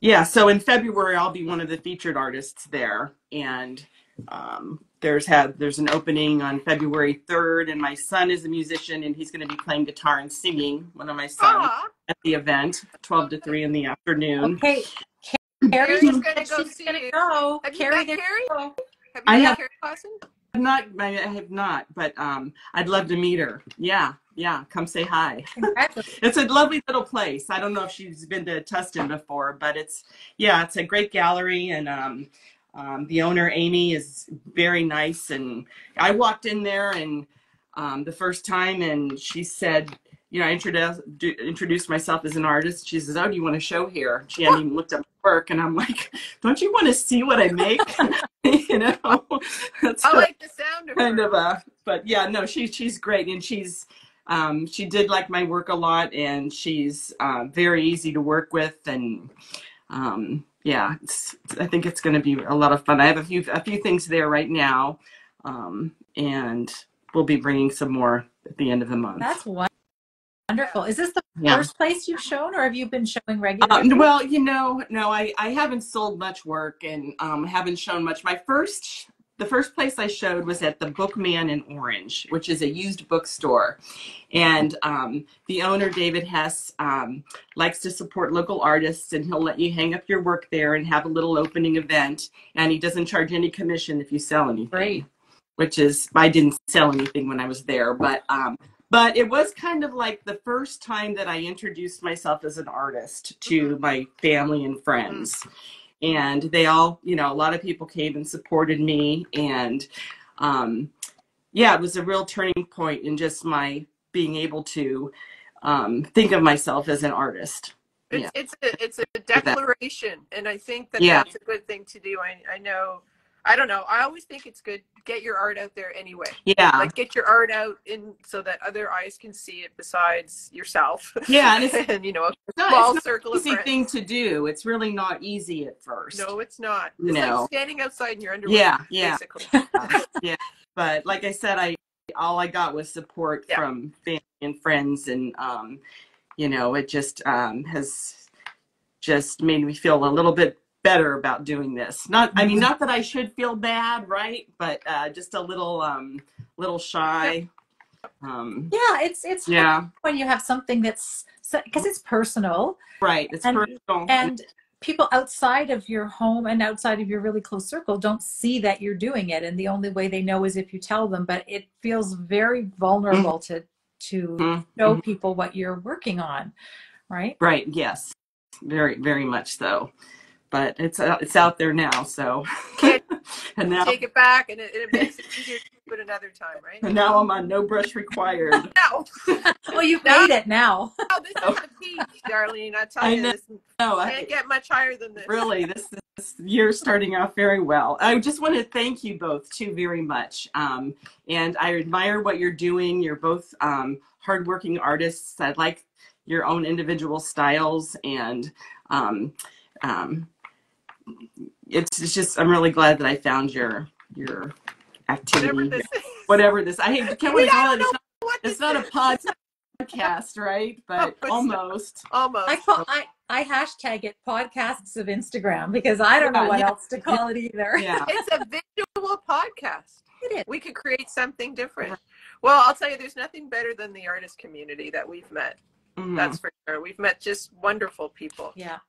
yeah so in february i'll be one of the featured artists there. And um, there's had there's an opening on february 3rd and my son is a musician and he's going to be playing guitar and singing one of my sons Ah, at the event 12 to 3 in the afternoon. Okay. Carrie, Carrie's gonna go she's see gonna you. go. have Carrie, Carrie? go. Have you I met have- Carrie Clausen? I'm not I have not but um i'd love to meet her yeah yeah come say hi it's a lovely little place. I don't know if she's been to Tustin before, but it's yeah, it's a great gallery, and um, um, the owner Amy is very nice. And I walked in there and um, the first time, and she said, you know, I introduced introduced myself as an artist. She says, "Oh, do you want to show here?" She hadn't even looked up my work, and I'm like, "Don't you want to see what I make?" you know, that's I like the sound of kind her. of a but yeah no she's she's great and she's um she did like my work a lot and she's uh, very easy to work with and um yeah it's, i think it's going to be a lot of fun i have a few a few things there right now um and we'll be bringing some more at the end of the month That's won- wonderful. Is this the yeah first place you've shown, or have you been showing Um, regularly? well, you know, no, I, I haven't sold much work and um, haven't shown much. My first, the first place I showed was at the Bookman in Orange, which is a used bookstore. And um, the owner, David Hess, um, likes to support local artists and he'll let you hang up your work there and have a little opening event. And he doesn't charge any commission if you sell anything Great. which is I didn't sell anything when I was there, but um, but it was kind of like the first time that I introduced myself as an artist to my family and friends, and they all, you know, a lot of people came and supported me, and um, yeah, it was a real turning point in just my being able to um, think of myself as an artist. It's Yeah. it's a it's a declaration, and I think that Yeah. that's a good thing to do. I I know I don't know. I always think it's good get your art out there anyway. Yeah. Like get your art out in so that other eyes can see it besides yourself. Yeah, and it's, and you know, a it's not, small it's circle not of an easy thing to do. It's really not easy at first. No, it's not. It's know. like standing outside in your underwear. Yeah, yeah. Basically. yeah. But like I said, I all I got was support Yeah. from family and friends, and um, you know, it just um, has just made me feel a little bit better about doing this. Not, I mean, Mm-hmm. not that I should feel bad, right? But uh, just a little, um, little shy. Um, Yeah, it's it's yeah, when you have something that's because it's personal right. It's And- personal. and people outside of your home and outside of your really close circle don't see that you're doing it and the only way they know is if you tell them but it feels very vulnerable to to Mhm, show mhm. people what you're working on right Right. Yes. Very, very much so. But it's uh, it's out there now. So, Can't and now Take it back, and it, it makes it easier to do it another time, right? and now I'm on no brush required. No, well you've No. made it now Oh, this is the peak, Darlene. I tell I you, know. this No, I, can't get much higher than this. really this this year's starting off very well i just want to thank you both too very much um, and i admire what you're doing you're both um, hardworking artists i like your own individual styles and um, um, it's, it's just i'm really glad that i found your your activity Whatever this is. whatever this i hate can't We we call don't it it's know not, it's not a pod podcast right but it's not. almost Almost. i call i i hashtag it podcasts of instagram because i don't know what yeah. else to call it either yeah It's a visual podcast. It is. We could create something different. Well, I'll tell you, there's nothing better than the artist community that we've met. Mhm. That's for sure. We've met just wonderful people. yeah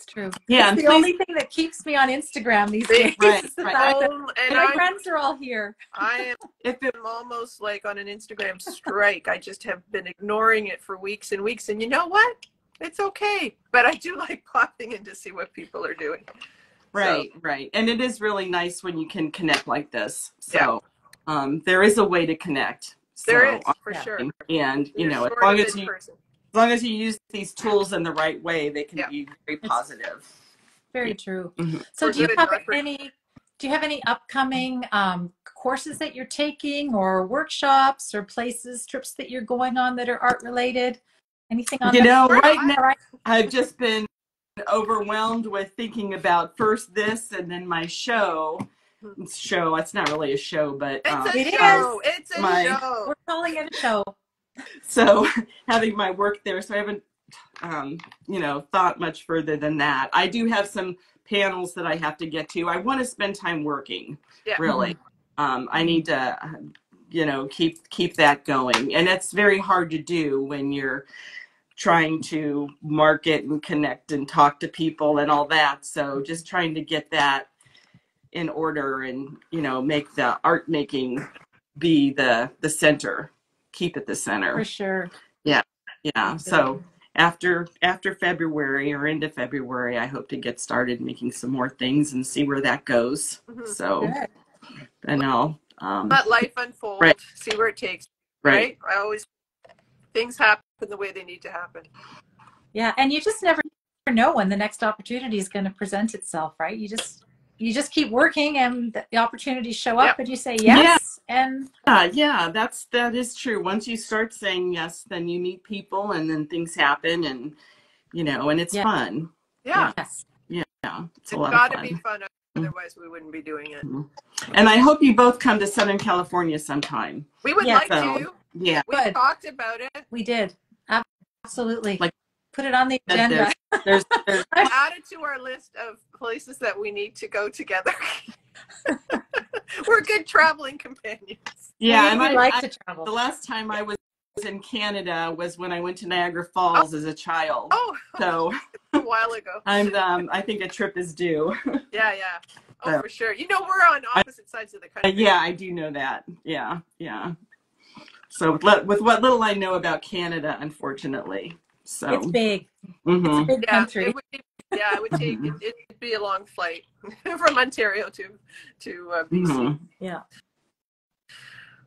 it's true yeah it's the please- only thing that keeps me on instagram these days Right, is the right. fact that Um, and my I'm, friends are all here I if it am almost like on an Instagram strike. I just have been ignoring it for weeks and weeks. And you know what? It's okay. But I do like popping in to see what people are doing. Right, right. And it is really nice when you can connect like this. So um, there is a way to connect. There So, is, for yeah. sure. And, you You're know, as long as you person. As long as you use these tools in the right way, they can Yeah. be very It's- positive. Very true. Mhm. So We're do you have for- any do you have any upcoming um, courses that you're taking or workshops or places, trips that you're going on that are art related? Anything on You that? know, Right. right now I've just been overwhelmed with thinking about first this and then my show. Show. It's not really a show, but um, It's a It show. It's a My- show. We're calling it a show. So having my work there so i haven't um, you know thought much further than that. I do have some panels that i have to get to. I want to spend time working Yeah. really. Um, i need to you know keep keep that going. And it's very hard to do when you're trying to market and connect and talk to people and all that. So just trying to get that in order and you know make the art making be the the center keep it the center For sure. yeah. Yeah. So after after February or into February, I hope to get started making some more things and see where that goes. Mhm. So Good. and I'll um Let life unfold. Right. See where it takes. right. Right. I always things happen the way they need to happen. Yeah, and you just never know when the next opportunity is going to present itself, right? You just you just keep working and the opportunities show up Yep. and you say yes and Yeah, yeah, that's that is true. Once you start saying yes, then you meet people and then things happen and you know, and it's Yeah. fun. Yeah. yes. Yeah. It's It's a lot got to be fun. Mm. Otherwise, we wouldn't be doing it. Mm-hmm. And I hope you both come to Southern California sometime. We would Yeah. like So- to. Yeah. We Good. talked about it. We did. Absolutely. Like- put it on the agenda. There's there's Add it to our list of places that we need to go together. We're good traveling companions. yeah, and I, like I- to travel. the last time I was in Canada was when I went to Niagara Falls as a child. Oh, So a while ago. I'm um I think a trip is due. Yeah, yeah. Oh, So- for sure. You know, we're on opposite sides of the country. yeah, I do know that. Yeah, yeah. So with, le- with what little I know about Canada, unfortunately. So it's big. mhm. It's a big Yeah, country. it would, yeah, it would take. It, it'd be a long flight from Ontario to to uh, BC. Mhm. Yeah.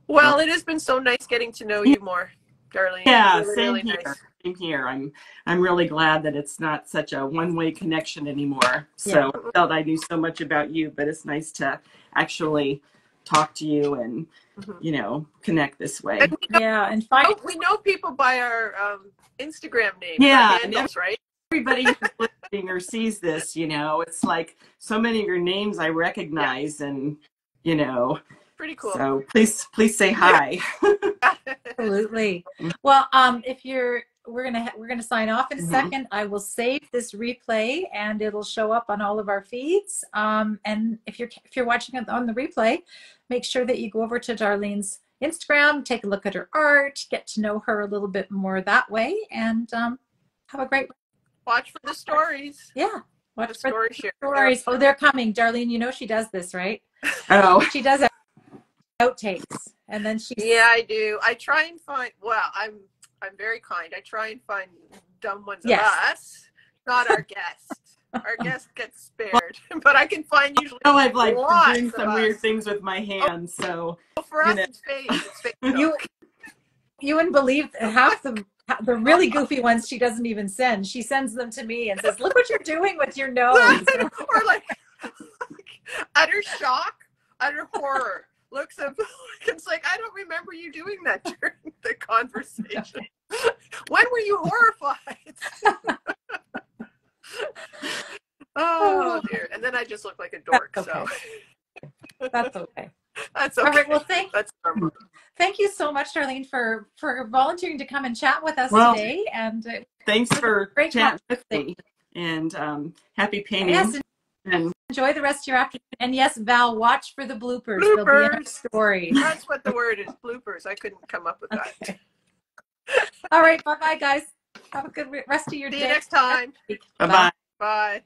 Well, it has been so nice getting to know you more, Darlene. Yeah, really, same really here. nice. same here. I'm I'm really glad that it's not such a one-way connection anymore. So I felt I knew so much about you, but it's nice to actually talk to you and Mhm. you know connect this way. And know, Yeah, and find we know people by our um, Instagram name. Yeah, our handles, right? Everybody who's listening or sees this, you know, it's like so many of your names I recognize, and you know, Pretty cool. so please please say hi. Absolutely. Well, um, if you're, we're gonna ha- we're gonna sign off in a Mhm. second. I will save this replay, and it'll show up on all of our feeds. Um, and if you're if you're watching it on the replay, make sure that you go over to Darlene's Instagram, take a look at her art, get to know her a little bit more that way, and um, have a great Watch for the stories. yeah. The Watch for story the share. stories. Oh, they're coming, Darlene. You know she does this, right? oh, She does outtakes, and then she Yeah, I do. I try and find. Well, I'm I'm very kind. I try and find dumb ones Yes. of us, not our guest. our guest gets spared, but I can find usually. oh, I've like doing some weird us. things with my hands, so oh, For you us, know. it's fake. It's fake. you you wouldn't believe half the the really goofy ones she doesn't even send. She sends them to me and says, "Look what you're doing with your nose." or like, utter shock, utter horror. Looks up. It's like I don't remember you doing that during the conversation. when were you horrified? oh dear! And then I just look like a dork. That's So That's okay. that's okay. right. Well, thank That's normal. thank you so much, Darlene, for for volunteering to come and chat with us Well, today. And uh, thanks for Great chatting with me, and um, happy painting. yes, and enjoy the rest of your afternoon. And yes, Val, watch for the bloopers. They'll be Bloopers. story. That's what the word is. Bloopers. I couldn't come up with that. Okay. All right. Bye, bye, guys. Have a good rest of your See day. you next time. bye bye. Bye.